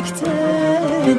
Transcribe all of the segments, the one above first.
Eylemekten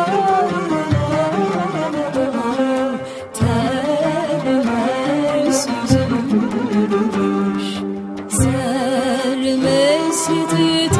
city